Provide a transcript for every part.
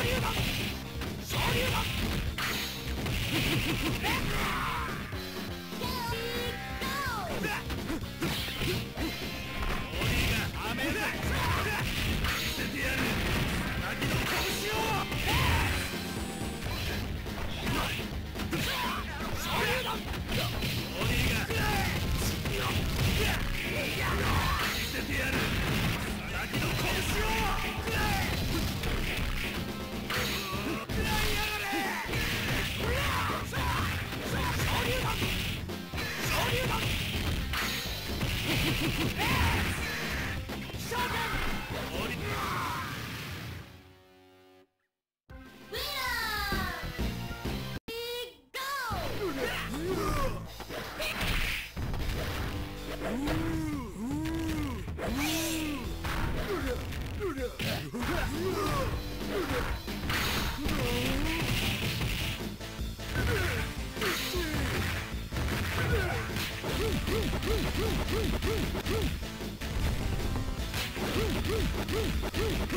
こ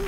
ゴ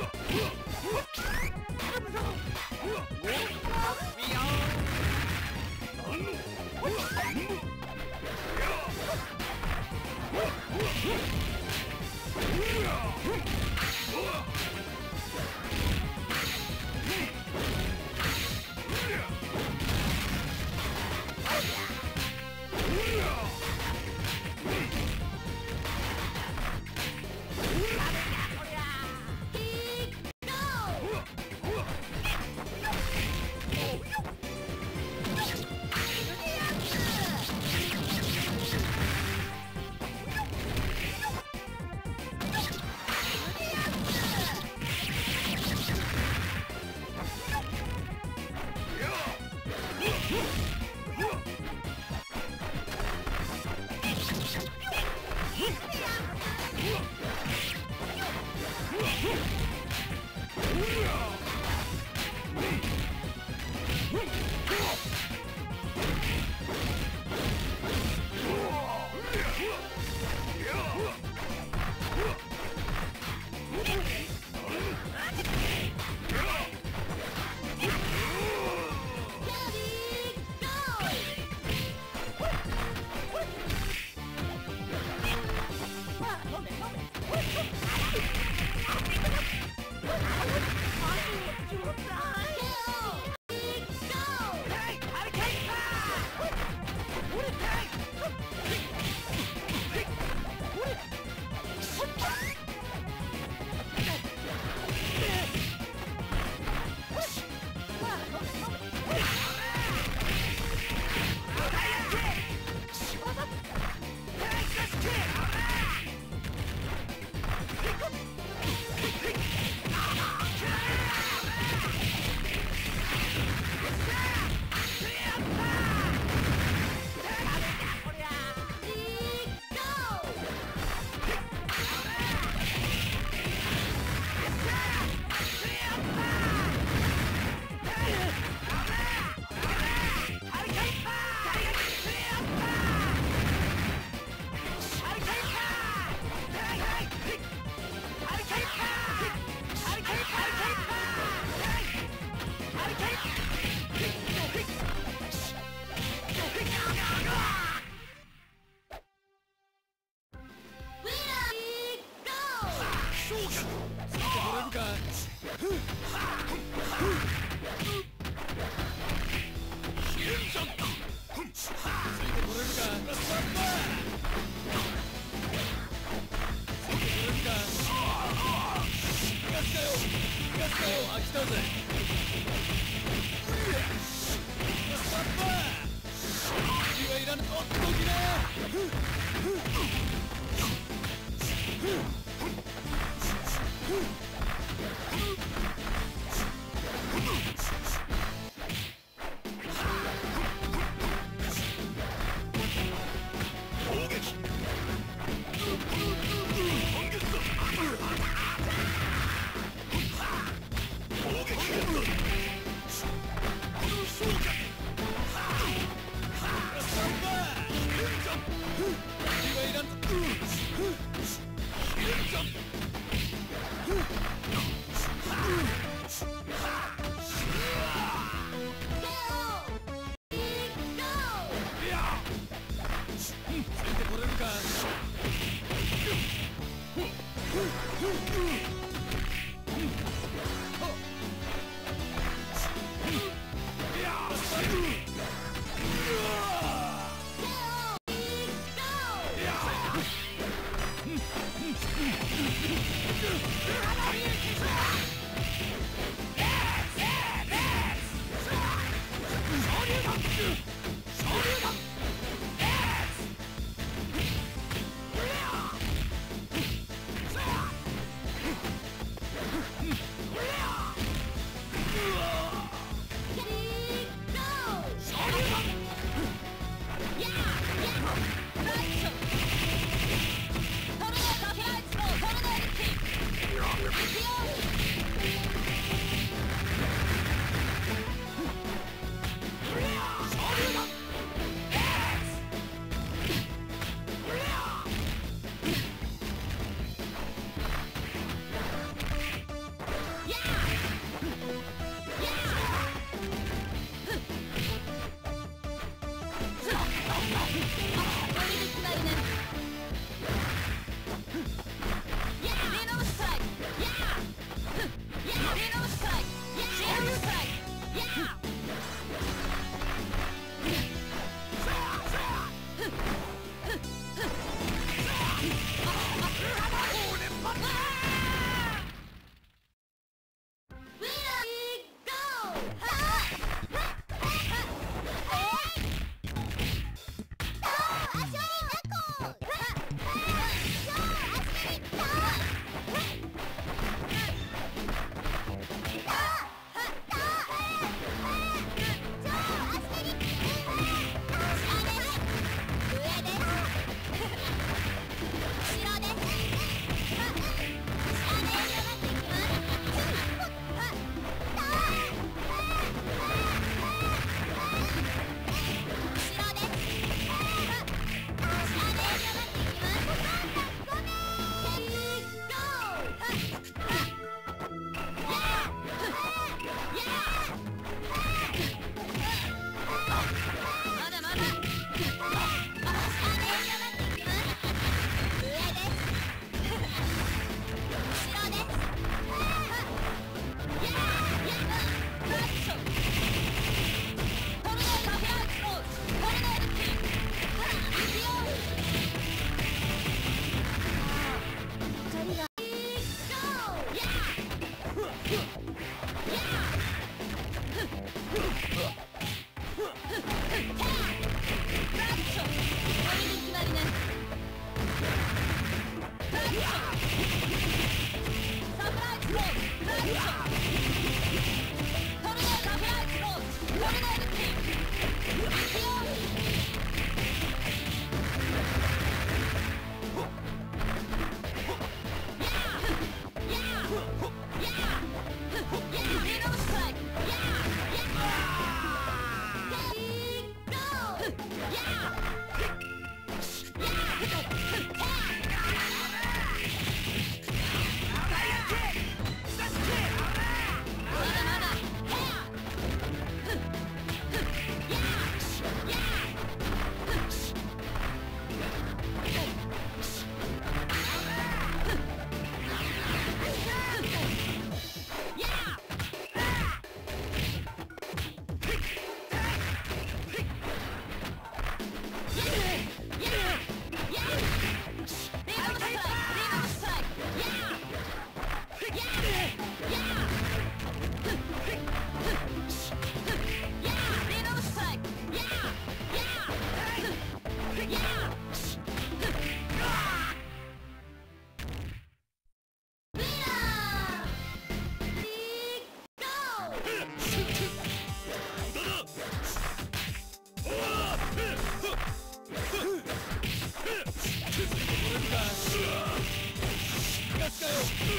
こ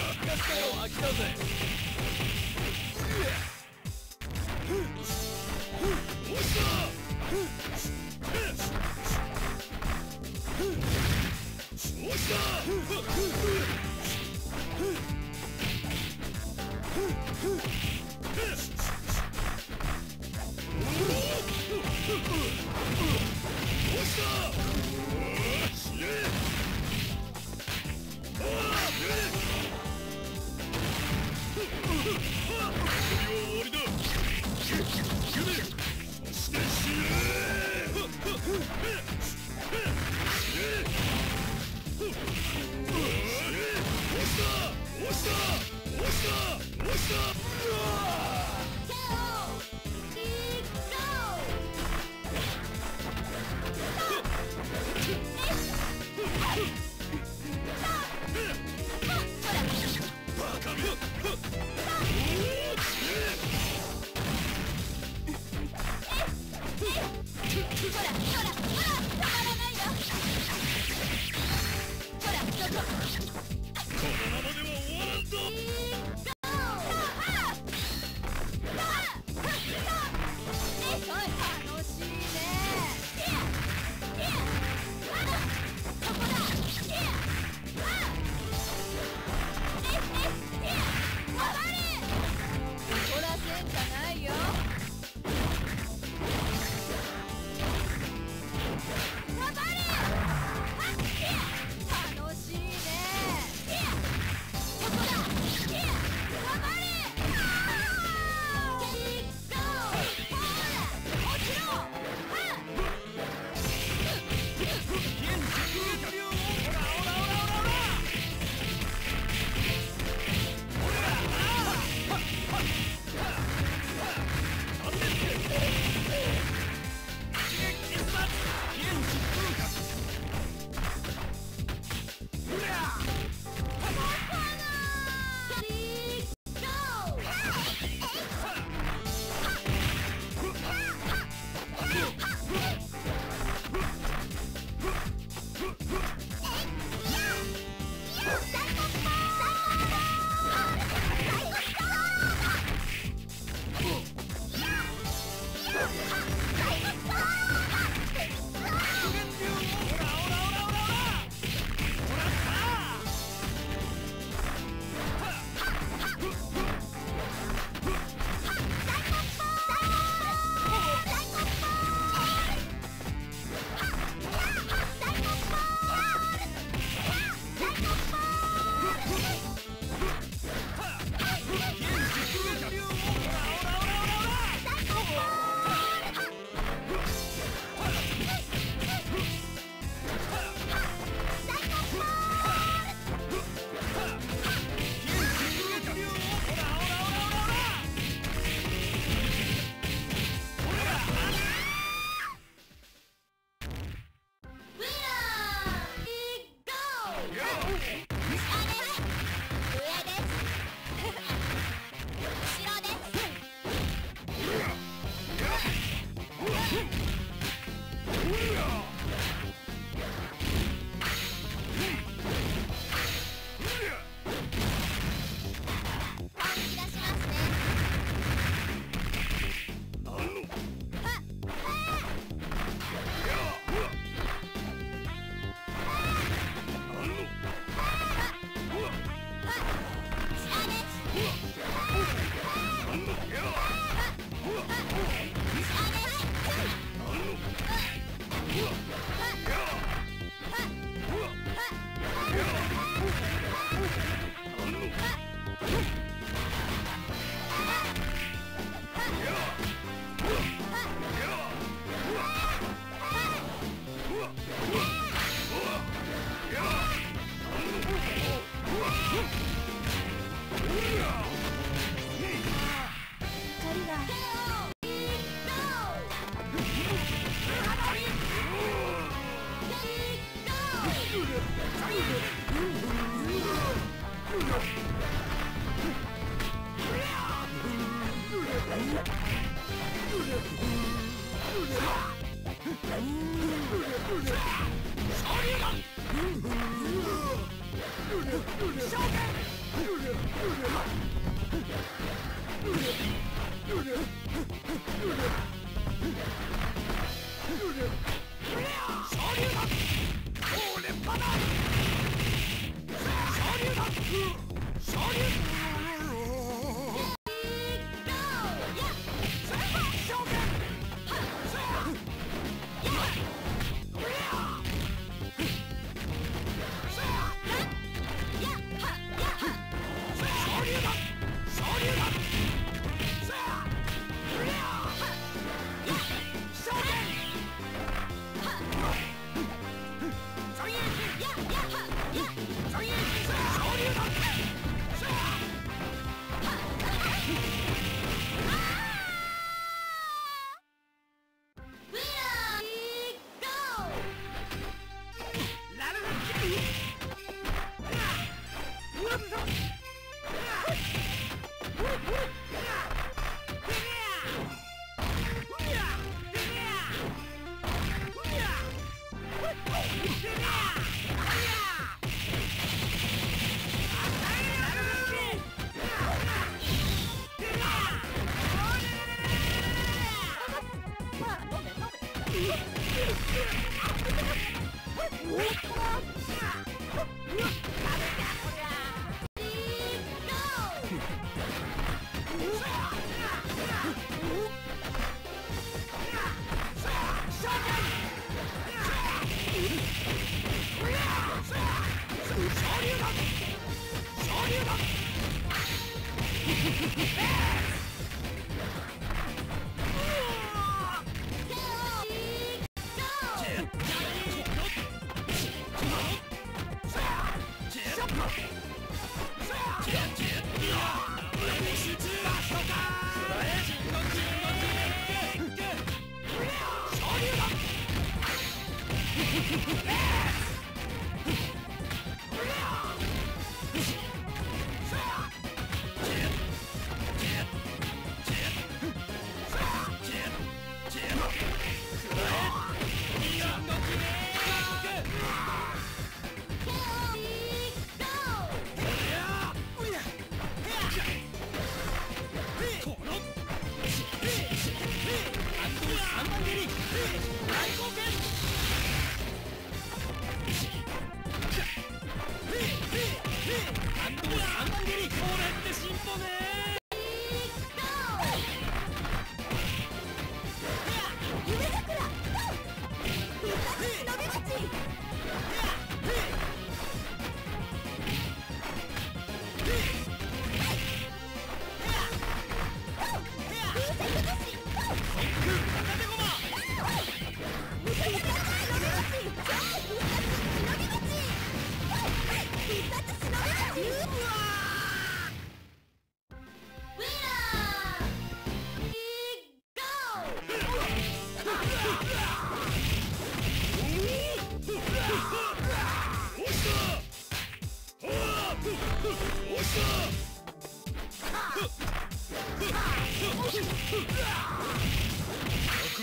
飽きたぜ昇竜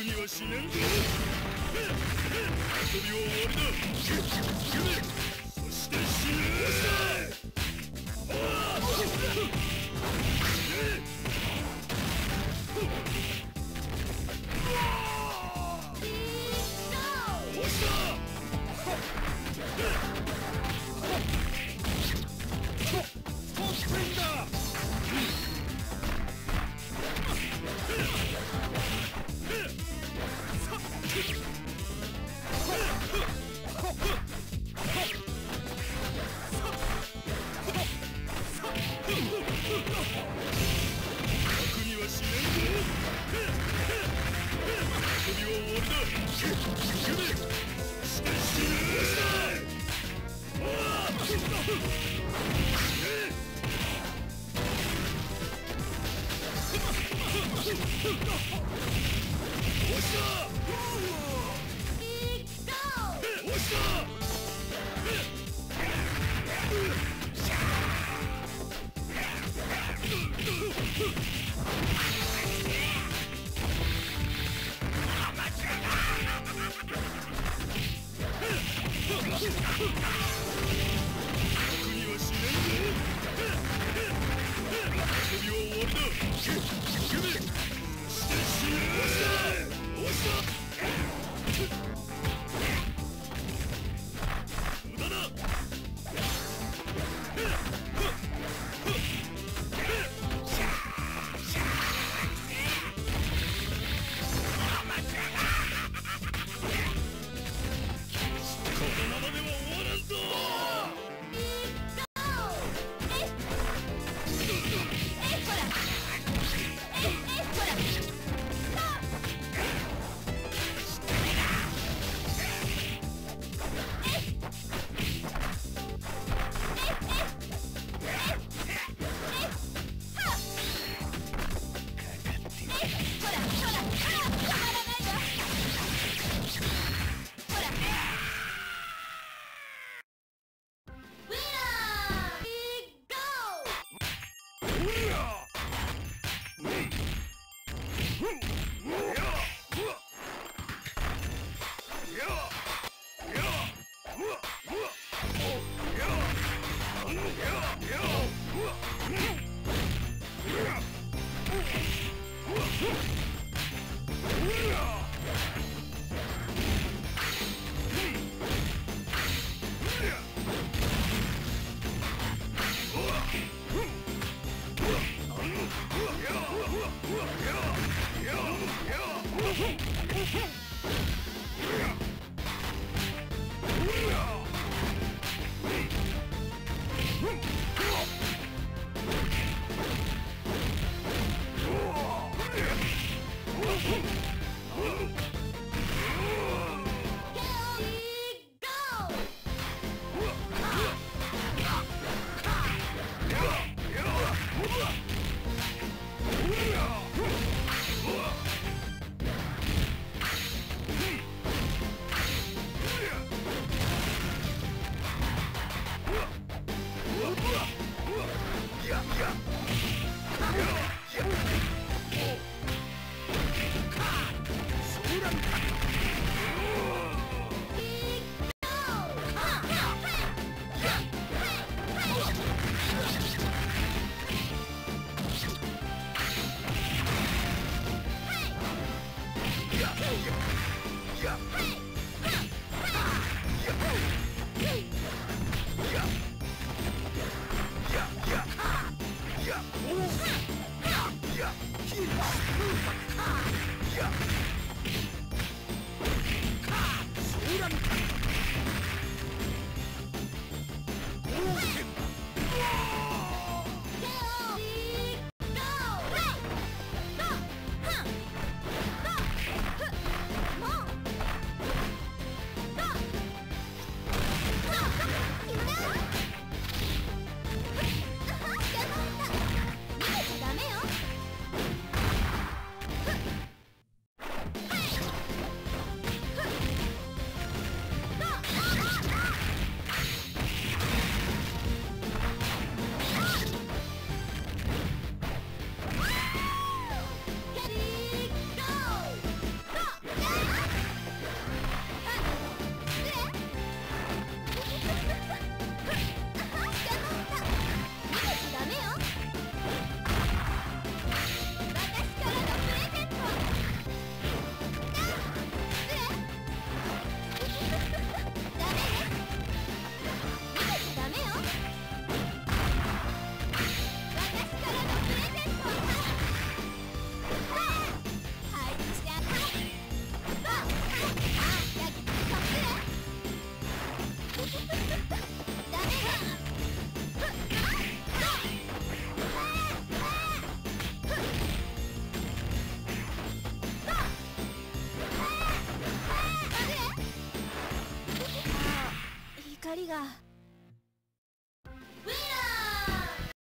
にはし